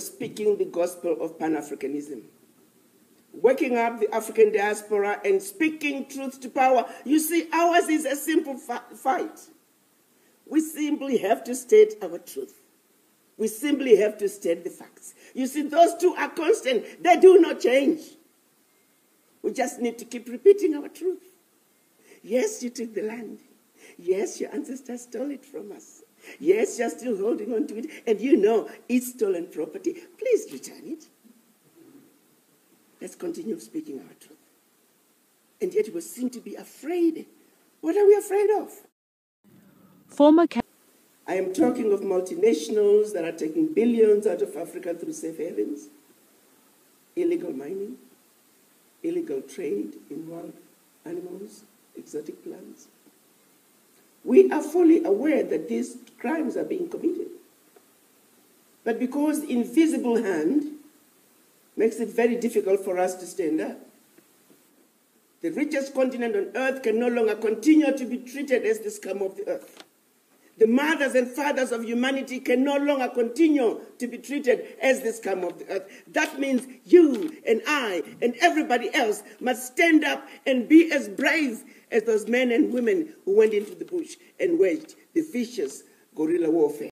speaking the gospel of Pan Africanism, waking up the African diaspora and speaking truth to power. You see, ours is a simple fight. We simply have to state our truth. We simply have to state the facts. You see, those two are constant, they do not change. We just need to keep repeating our truth. Yes, you took the land. Yes, your ancestors stole it from us. Yes, you're still holding on to it, and you know it's stolen property. Please return it. Let's continue speaking our truth. And yet we seem to be afraid. What are we afraid of? Former. I am talking of multinationals that are taking billions out of Africa through safe havens, illegal mining, illegal trade in wild animals, exotic plants. We are fully aware that these crimes are being committed. But because invisible hand makes it very difficult for us to stand up. The richest continent on earth can no longer continue to be treated as the scum of the earth. The mothers and fathers of humanity can no longer continue to be treated as the scum of the earth. That means you and I and everybody else must stand up and be as brave as those men and women who went into the bush and waged the vicious gorila woo